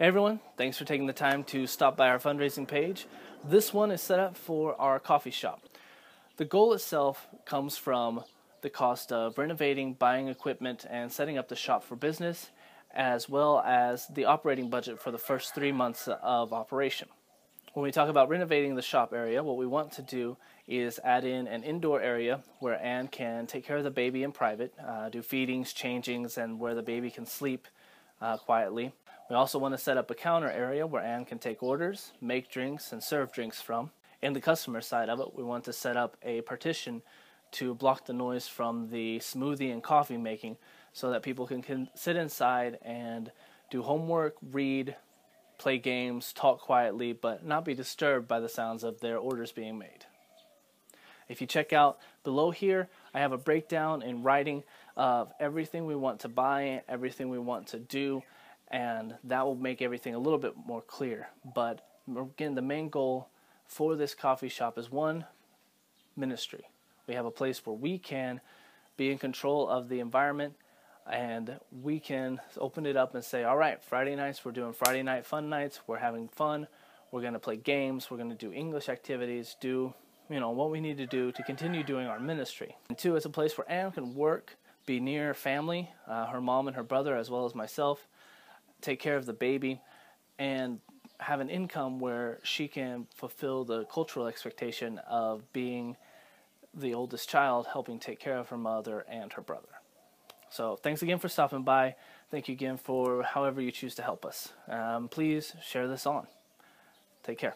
Hey everyone, thanks for taking the time to stop by our fundraising page. This one is set up for our coffee shop. The goal itself comes from the cost of renovating, buying equipment, and setting up the shop for business, as well as the operating budget for the first three months of operation. When we talk about renovating the shop area, what we want to do is add in an indoor area where Anne can take care of the baby in private, uh, do feedings, changings, and where the baby can sleep uh, quietly. We also want to set up a counter area where Anne can take orders, make drinks, and serve drinks from. In the customer side of it, we want to set up a partition to block the noise from the smoothie and coffee making so that people can, can sit inside and do homework, read, play games, talk quietly, but not be disturbed by the sounds of their orders being made. If you check out below here, I have a breakdown in writing of everything we want to buy, everything we want to do, and that will make everything a little bit more clear. But again, the main goal for this coffee shop is one ministry. We have a place where we can be in control of the environment and we can open it up and say, all right, Friday nights, we're doing Friday night fun nights, we're having fun, we're going to play games, we're going to do English activities, do you know what we need to do to continue doing our ministry. And two, it's a place where Anne can work, be near family, uh, her mom and her brother, as well as myself, take care of the baby, and have an income where she can fulfill the cultural expectation of being the oldest child, helping take care of her mother and her brother. So, thanks again for stopping by. Thank you again for however you choose to help us. Um, please share this on. Take care.